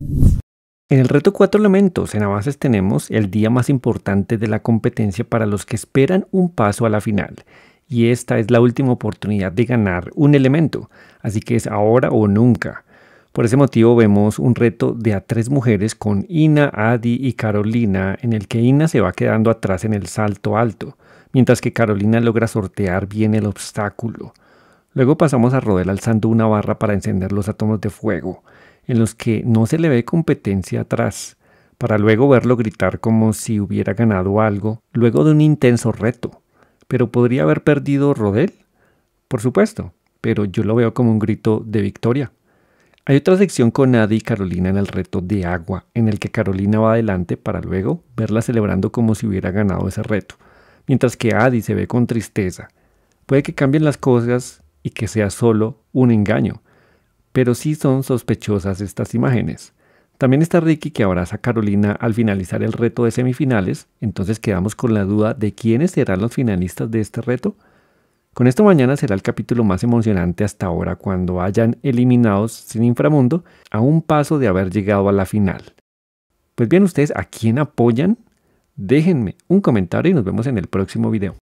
En el reto cuatro elementos, en avances tenemos el día más importante de la competencia para los que esperan un paso a la final. Y esta es la última oportunidad de ganar un elemento, así que es ahora o nunca. Por ese motivo vemos un reto de a tres mujeres con Ina, Adi y Carolina, en el que Ina se va quedando atrás en el salto alto, mientras que Carolina logra sortear bien el obstáculo. Luego pasamos a Rodel alzando una barra para encender los átomos de fuego, en los que no se le ve competencia atrás, para luego verlo gritar como si hubiera ganado algo, luego de un intenso reto. ¿Pero podría haber perdido Rodel? Por supuesto, pero yo lo veo como un grito de victoria. Hay otra sección con Adi y Carolina en el reto de agua, en el que Carolina va adelante para luego verla celebrando como si hubiera ganado ese reto, mientras que Adi se ve con tristeza. Puede que cambien las cosas y que sea solo un engaño, pero sí son sospechosas estas imágenes. También está Ricky que abraza a Carolina al finalizar el reto de semifinales, entonces quedamos con la duda de quiénes serán los finalistas de este reto. Con esto mañana será el capítulo más emocionante hasta ahora cuando hayan eliminados sin inframundo a un paso de haber llegado a la final. Pues bien, ustedes a quién apoyan? Déjenme un comentario y nos vemos en el próximo video.